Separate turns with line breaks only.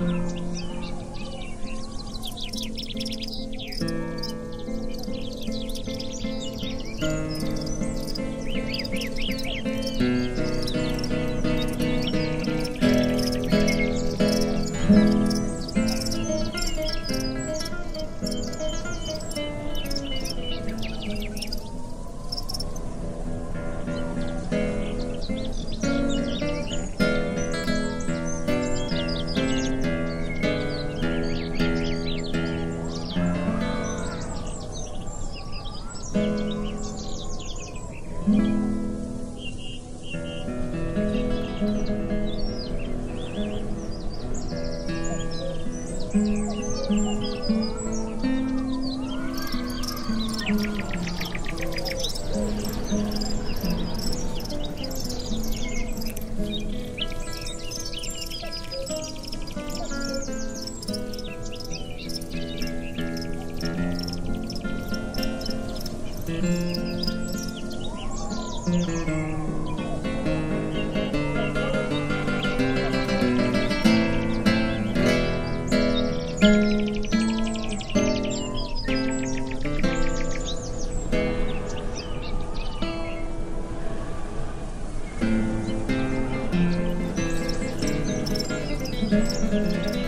Música Thank mm -hmm. you. Thank you.